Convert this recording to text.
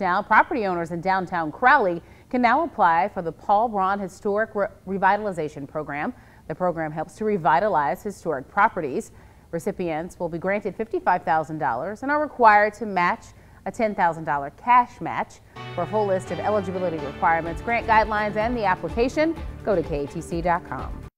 Now, property owners in downtown Crowley can now apply for the Paul Braun Historic Re Revitalization Program. The program helps to revitalize historic properties. Recipients will be granted $55,000 and are required to match a $10,000 cash match. For a full list of eligibility requirements, grant guidelines, and the application, go to KATC.com.